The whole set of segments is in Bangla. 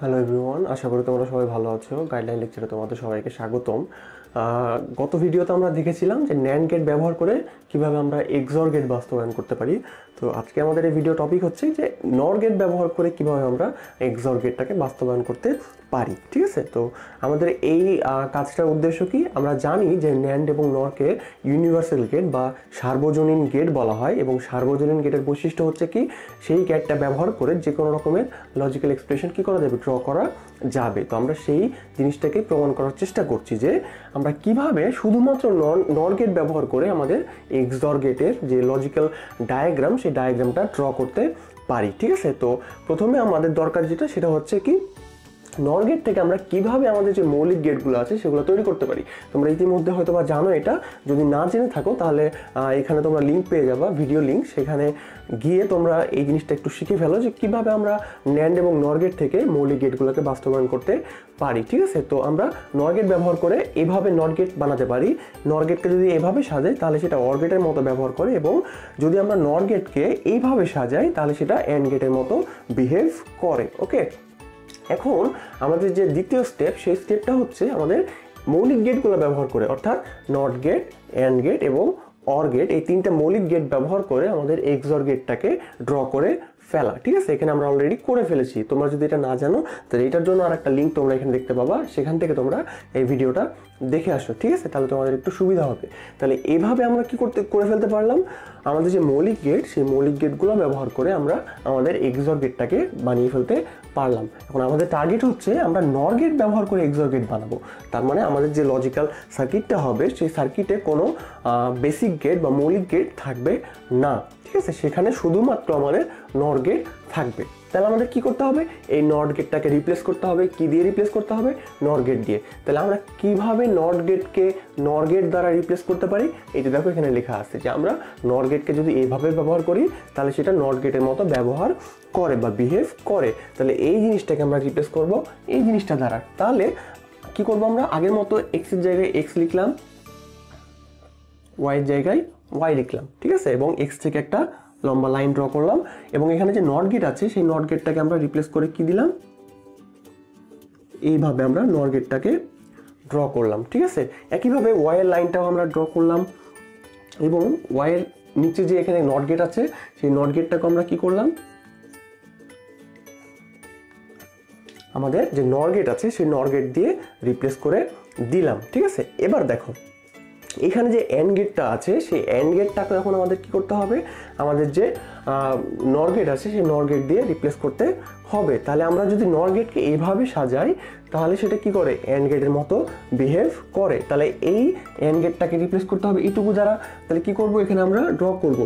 হ্যালো এভরিওয়ান আশা করি তোমরা সবাই ভালো আছো। গাইডলাইন লেকচারে তোমাদের সবাইকে স্বাগতম। গত ভিডিওতে আমরা দেখেছিলাম যে ন্যান্ড গেট ব্যবহার করে কীভাবে আমরা এক্সর গেট বাস্তবায়ন করতে পারি। তো আজকে আমাদের এই ভিডিও টপিক হচ্ছে যে নর গেট ব্যবহার করে কীভাবে আমরা এক্সর গেটটাকে বাস্তবায়ন করতে পারি, ঠিক আছে? তো আমাদের এই কাজটার উদ্দেশ্য কি? আমরা জানি যে ন্যান্ড এবং নরকে ইউনিভার্সাল গেট বা সার্বজনীন গেট বলা হয় এবং সার্বজনীন গেটের বৈশিষ্ট্য হচ্ছে কি? সেই গেটটা ব্যবহার করে যে কোনো রকমের লজিক্যাল এক্সপ্রেশন কি করা যাবে? ড্র করা যাবে। তো আমরা সেই জিনিসটাকে প্রমাণ করার চেষ্টা করছি যে আমরা কীভাবে শুধুমাত্র নন নর গেট ব্যবহার করে আমাদের এক্সর গেটের যে লজিক্যাল ডায়াগ্রাম সেই ডায়াগ্রামটা ড্র করতে পারি, ঠিক আছে? তো প্রথমে আমাদের দরকার যেটা, সেটা হচ্ছে কি নর গেট থেকে আমরা কীভাবে আমাদের যে মৌলিক গেটগুলো আছে সেগুলো তৈরি করতে পারি? তোমরা ইতিমধ্যে হয়তো বা জানো এটা। যদি না জেনে থাকো, তাহলে এখানে তোমরা লিঙ্ক পেয়ে যাবা ভিডিও লিঙ্ক সেখানে গিয়ে তোমরা এই জিনিসটা একটু শিখে ফেলো যে কীভাবে আমরা ন্যান্ড এবং নর গেট থেকে মৌলিক গেটগুলোকে বাস্তবায়ন করতে পারি, ঠিক আছে? তো আমরা নর গেট ব্যবহার করে এভাবে নর গেট বানাতে পারি। নর গেটকে যদি এভাবে সাজাই, তাহলে সেটা অর গেটের মতো ব্যবহার করে এবং যদি আমরা নর গেটকে এইভাবে সাজাই, তাহলে সেটা অ্যান্ড গেটের মতো বিহেভ করে ওকে এখন আমাদের যে দ্বিতীয় স্টেপ সেই স্টেপটা হচ্ছে আমাদের মৌলিক গেটগুলো ব্যবহার করে, অর্থাৎ নট গেট অ্যান্ড গেট এবং অর গেট এই তিনটা মৌলিক গেট ব্যবহার করে আমাদের এক্সর গেটটাকে ড্র করে ফেলা, ঠিক আছে? এখানে আমরা অলরেডি করে ফেলেছি। তোমরা যদি এটা না জানো, তাহলে এটার জন্য আর একটা লিঙ্ক তোমরা এখানে দেখতে পাবা। সেখান থেকে তোমরা এই ভিডিওটা দেখে আসো, ঠিক আছে? তাহলে তোমাদের একটু সুবিধা হবে। তাহলে এইভাবে আমরা কি করতে, করে ফেলতে পারলাম? আমাদের যে মৌলিক গেট সেই মৌলিক গেটগুলো ব্যবহার করে আমরা আমাদের এক্সর গেটটাকে বানিয়ে ফেলতে পারলাম। এখন আমাদের টার্গেট হচ্ছে আমরা নর গেট ব্যবহার করে এক্সর গেট বানাবো। তার মানে আমাদের যে লজিক্যাল সার্কিটটা হবে, সেই সার্কিটে কোনো বেসিক গেট বা মৌলিক গেট থাকবে না। ঠিক আছে? সেখানে শুধুমাত্র আমাদের নর গেট থাকবে। তাহলে আমাদের কি করতে হবে? এই নট গেটটাকে রিপ্লেস করতে হবে। কি দিয়ে রিপ্লেস করতে হবে? নর গেট দিয়ে। তাহলে আমরা কীভাবে নট গেটকে নর গেট দ্বারা রিপ্লেস করতে পারি? এটা দেখো এখানে লেখা আছে যে আমরা নর গেটকে যদি এইভাবে ব্যবহার করি, তাহলে সেটা নট গেটের মতো ব্যবহার করে বা বিহেভ করে। তাহলে এই জিনিসটাকে আমরা রিপ্লেস করব এই জিনিসটা দ্বারা। তাহলে কি করব আমরা? আগের মতো এক্সের জায়গায় এক্স লিখলাম ওয়াইয়ের জায়গায় ওয়াই লিখলাম। ঠিক আছে? এবং এক্স থেকে একটা লম্বা লাইন ড্র করলাম এবং এখানে যে নট গেট আছে, সেই নট গেটটাকে আমরা রিপ্লেস করে কি দিলাম? এইভাবে আমরা নট গেটটাকে ড্র করলাম, ঠিক আছে? একইভাবে ওয়াইয়ের লাইনটাও আমরা ড্র করলাম এবং ওয়াইয়ের নিচে যে এখানে নট গেট আছে, সেই নট গেটটাকে আমরা কি করলাম? আমাদের যে নর গেট আছে, সেই নর গেট দিয়ে রিপ্লেস করে দিলাম, ঠিক আছে? এবার দেখো এখানে যে অ্যান্ড গেটটা আছে, সেই অ্যান্ড গেটটাকে এখন আমাদের কি করতে হবে? আমাদের যে নর গেট আছে, সেই নর গেট দিয়ে রিপ্লেস করতে হবে। তাহলে আমরা যদি নর গেটকে এইভাবে সাজাই, তাহলে সেটা কি করে? অ্যান্ড গেটের মতো বিহেভ করে। তাহলে এই অ্যান্ড গেটটাকে রিপ্লেস করতে হবে এটুকু যারা তাহলে কি করব? এখানে আমরা ড্র করব।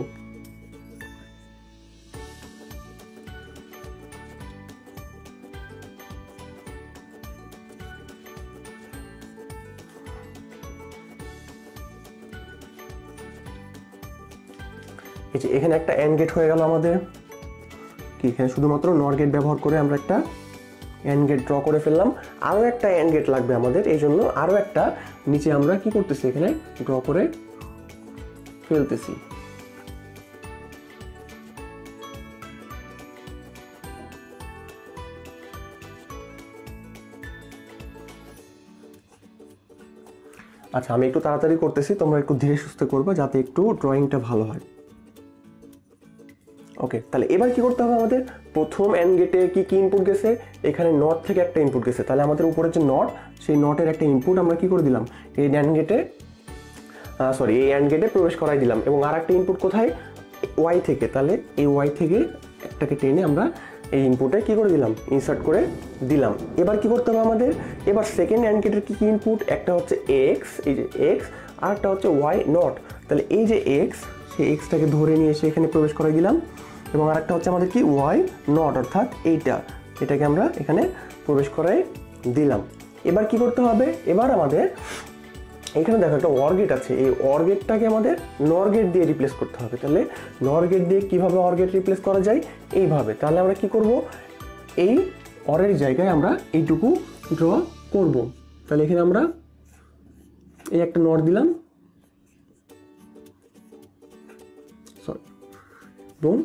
এই যে এখানে একটা এন্ড গেট হয়ে গেল আমাদের। কি, এখানে শুধুমাত্র নর গেট ব্যবহার করে আমরা একটা এন্ড গেট ড্র করে ফেললাম। আরও একটা এন্ড গেট লাগবে আমাদের, এই জন্য আরও একটা নিচে আমরা কি করতেছি, এখানে ড্র করে ফেলতেছি। আচ্ছা আমি একটু তাড়াতাড়ি করতেছি, তোমরা একটু ধীরে সুস্থে করবে যাতে একটু ড্রয়িংটা ভালো হয়। ওকে তাহলে এবার কি করতে হবে আমাদের? প্রথম এন্ড গেটে কি কি ইনপুট গেছে? এখানে নট থেকে একটা ইনপুট গেছে। তাহলে আমাদের উপরে যে নট সেই নটের একটা ইনপুট আমরা কি করে দিলাম? এই এন্ড গেটে সরি এই এন্ড গেটে প্রবেশ করাই দিলাম। এবং আর একটা ইনপুট কোথায়? ওয়াই থেকে। তাহলে এই ওয়াই থেকে একটাকে টেনে আমরা এই ইনপুটে কি করে দিলাম? ইনসার্ট করে দিলাম। এবার কি করতে হবে আমাদের? এবার সেকেন্ড অ্যান্ড গেটের কি কি ইনপুট একটা হচ্ছে এক্স এই যে এক্স আর একটা হচ্ছে ওয়াই নট তাহলে এই যে এক্স সেই এক্সটাকে ধরে নিয়ে এসে এখানে প্রবেশ করাই দিলাম। এবং আরেকটা হচ্ছে আমাদের কি? ওয়াই নট অর্থাৎ এইটা। এটাকে আমরা এখানে প্রবেশ করাই দিলাম। এবার কি করতে হবে? এবার আমাদের এখানে দেখো একটা অর্গেট আছে। এই অর্গেটটাকে আমাদের নরগেট দিয়ে রিপ্লেস করতে হবে। তাহলে নরগেট দিয়ে কীভাবে অর্গেট রিপ্লেস করা যায়? এইভাবে। তাহলে আমরা কি করব? এই অরের জায়গায় আমরা এইটুকু ড্র করব। তাহলে এখানে আমরা এই একটা নর দিলাম। সরি এবং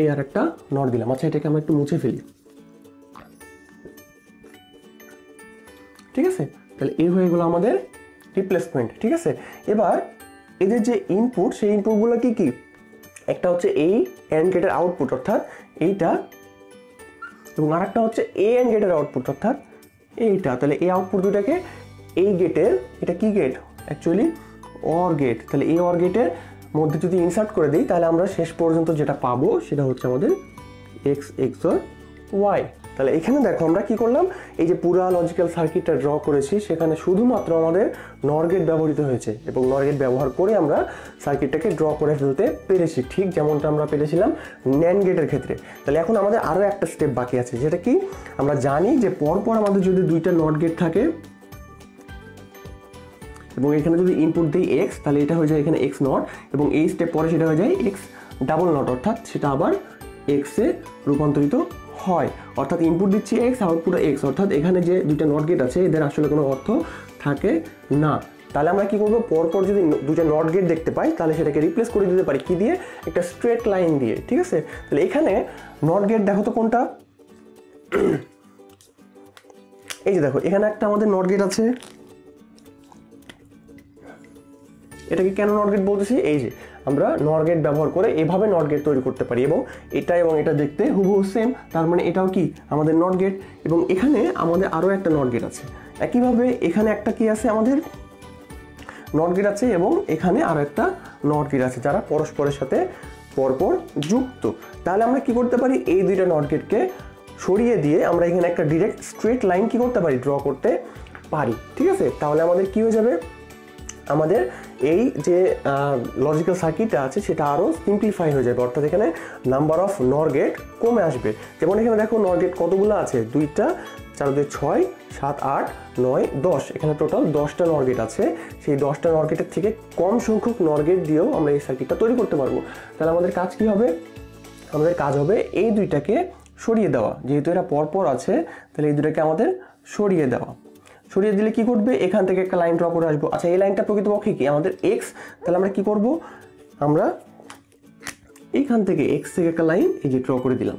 এই আর একটা নট দিলাম। আচ্ছা এটাকে আমরা একটু মুছে ফেলি। ঠিক আছে? তাহলে এ হয়ে গেল আমাদের রিপ্লেসমেন্ট ঠিক আছে? এবার এদের যে ইনপুট সেই ইনপুটগুলো কি কি? একটা হচ্ছে এই অ্যান্ড গেটের আউটপুট অর্থাৎ এইটা, এবং আর একটা হচ্ছে এ অ্যান্ড গেটের আউটপুট অর্থাৎ এইটা। তাহলে এই আউটপুট দুটাকে এই গেটের এটা কি গেট অ্যাকচুয়ালি অর গেট তাহলে এ অর গেটের মধ্যে যদি ইনসার্ট করে দিই, তাহলে আমরা শেষ পর্যন্ত যেটা পাবো সেটা হচ্ছে আমাদের এক্স এক্স ওয়াই তাহলে এখানে দেখো আমরা কি করলাম? এই যে পুরা লজিক্যাল সার্কিটটা ড্র করেছি, সেখানে শুধুমাত্র আমাদের নর গেট ব্যবহৃত হয়েছে এবং নর গেট ব্যবহার করে আমরা সার্কিটটাকে ড্র করে ফেলতে পেরেছি, ঠিক যেমনটা আমরা পেরেছিলাম ন্যান গেটের ক্ষেত্রে। তাহলে এখন আমাদের আরও একটা স্টেপ বাকি আছে, যেটা কি? আমরা জানি যে পরপর আমাদের যদি দুইটা নট গেট থাকে এবং এখানে যদি ইনপুট দিই এক্স তাহলে এটা হয়ে যায় এখানে এক্স নট এবং এই স্টেপ পরে সেটা হয়ে যায় এক্স ডাবল নট অর্থাৎ সেটা আবার এক্সে রূপান্তরিত হয়। অর্থাৎ ইনপুট দিচ্ছি এক্স আউটপুট এক্স অর্থাৎ এখানে যে দুইটা নট গেট আছে, এদের আসলে কোনো অর্থ থাকে না। তাহলে আমরা কি করব? পরপর যদি দুইটা নট গেট দেখতে পাই, তাহলে সেটাকে রিপ্লেস করে দিতে পারি। কি দিয়ে? একটা স্ট্রেট লাইন দিয়ে, ঠিক আছে? তাহলে এখানে নট গেট দেখো তো কোনটা? এই যে দেখো, এখানে একটা আমাদের নট গেট আছে। এটাকে কেন নট গেট বলতেছি? এই যে, আমরা নট গেট ব্যবহার করে এভাবে নট গেট তৈরি করতে পারি এবং এটা এবং এটা দেখতে হুবহু সেম তার মানে এটাও কি? আমাদের নট গেট এবং এখানে আমাদের আরও একটা নট গেট আছে। একইভাবে এখানে একটা কি আছে আমাদের? নট গেট আছে এবং এখানে আরও একটা নট গেট আছে যারা পরস্পরের সাথে পরপর যুক্ত। তাহলে আমরা কি করতে পারি? এই দুইটা নট গেটকে সরিয়ে দিয়ে আমরা এখানে একটা ডিরেক্ট স্ট্রেট লাইন কি করতে পারি? ড্র করতে পারি। ঠিক আছে? তাহলে আমাদের কি হয়ে যাবে? আমাদের এই যে লজিক্যাল সার্কিটটা আছে, সেটা আরও সিম্পলিফাই হয়ে যাবে। অর্থাৎ এখানে নাম্বার অফ নর গেট কমে আসবে। যেমন এখানে দেখো নর গেট কতগুলো আছে? দুইটা, চার, দুই, ছয়, সাত, আট, নয়, দশ। এখানে টোটাল দশটা নরগেট আছে। সেই দশটা নরগেটের থেকে কম সংখ্যক নরগেট দিয়েও আমরা এই সার্কিটটা তৈরি করতে পারব। তাহলে আমাদের কাজ কি হবে? আমাদের কাজ হবে এই দুইটাকে সরিয়ে দেওয়া। যেহেতু এরা পরপর আছে, তাহলে এই দুটাকে আমাদের সরিয়ে দেওয়া। সরিয়ে দিলে কি করবে এখান থেকে একটা লাইন ড্র করে আসব। আচ্ছা এই লাইনটা প্রকৃতপক্ষে কি? আমাদের এক্স তাহলে আমরা কি করব? আমরা এইখান থেকে এক্স থেকে একটা লাইন এই যে ড্র করে দিলাম।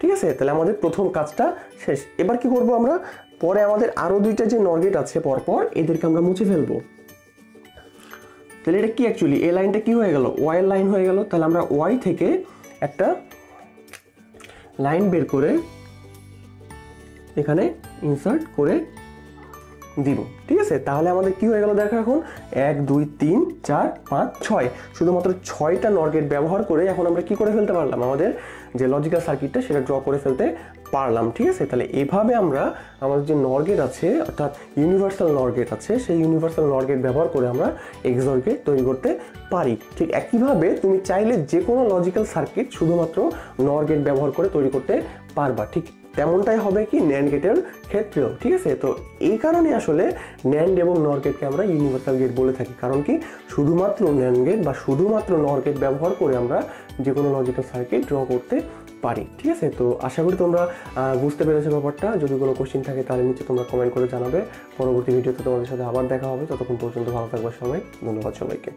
ঠিক আছে? তাহলে আমাদের প্রথম কাজটা শেষ। এবার কি করব আমরা? পরে আমাদের আরও দুইটা যে নরগেট আছে পরপর, এদেরকে আমরা মুছে ফেলব। তাহলে এটা কি অ্যাকচুয়ালি এই লাইনটা কি হয়ে গেল? ওয়াই লাইন হয়ে গেল। তাহলে আমরা ওয়াই থেকে একটা লাইন বের করে এখানে ইনসার্ট করে দিব, ঠিক আছে? তাহলে আমাদের কি হয়ে গেল দেখো এখন? এক, দুই, তিন, চার, পাঁচ, ছয়। শুধুমাত্র ছয়টা নরগেট ব্যবহার করে এখন আমরা কি করে ফেলতে পারলাম? আমাদের যে লজিক্যাল সার্কিটটা সেটা ড্র করে ফেলতে পারলাম, ঠিক আছে? তাহলে এভাবে আমরা আমাদের যে নরগেট আছে, অর্থাৎ ইউনিভার্সাল নরগেট আছে, সেই ইউনিভার্সাল নরগেট ব্যবহার করে আমরা এক্সর গেট তৈরি করতে পারি। ঠিক একইভাবে তুমি চাইলে যে কোনো লজিক্যাল সার্কিট শুধুমাত্র নরগেট ব্যবহার করে তৈরি করতে পারবা, ঠিক তেমনটাই হবে কি ন্যান্ড গেটের ক্ষেত্রেও, ঠিক আছে? তো এই কারণে আসলে ন্যান্ড এবং নর গেটকে আমরা ইউনিভার্সাল গেট বলে থাকি। কারণ কি? শুধুমাত্র ন্যান্ড গেট বা শুধুমাত্র নর গেট ব্যবহার করে আমরা যে কোনো লজিক্যাল সার্কিট ড্র করতে পারি, ঠিক আছে? তো আশা করি তোমরা বুঝতে পেরেছ ব্যাপারটা। যদি কোনো কোশ্চিন থাকে তাহলে নিচে তোমরা কমেন্ট করে জানাবে। পরবর্তী ভিডিওতে তোমাদের সাথে আবার দেখা হবে। ততক্ষণ পর্যন্ত ভালো থাকবে সবাই। ধন্যবাদ সবাইকে।